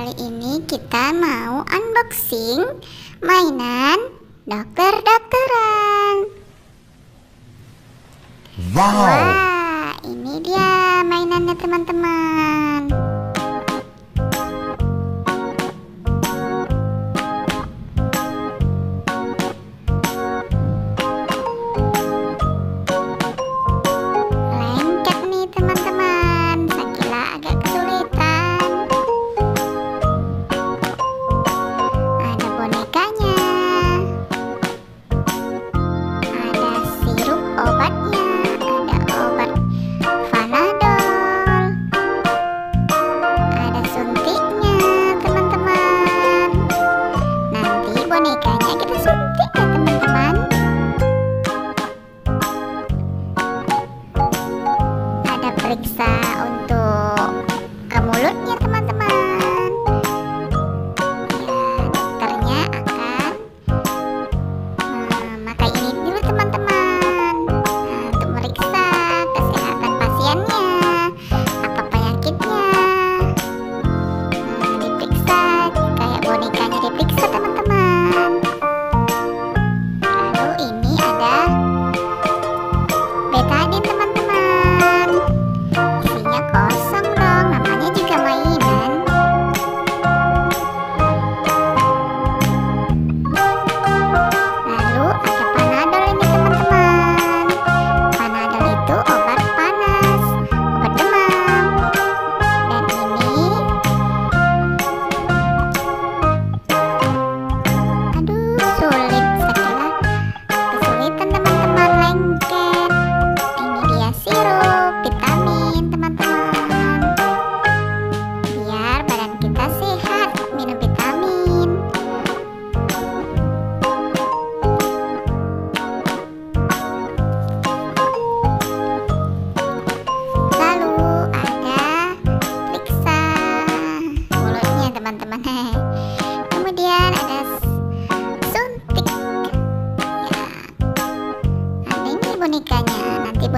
kali ini kita mau unboxing mainan dokter-dokteran. Wow. Wah, ini dia mainannya teman-teman.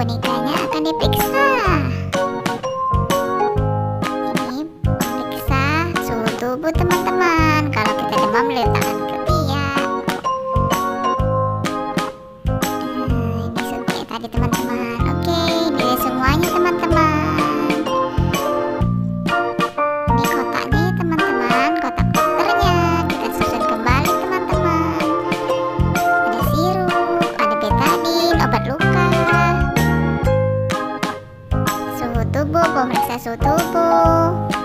bonekanya akan diperiksa. Ini periksa suhu tubuh teman-teman. Kalau kita demam letakkan bobo 和小手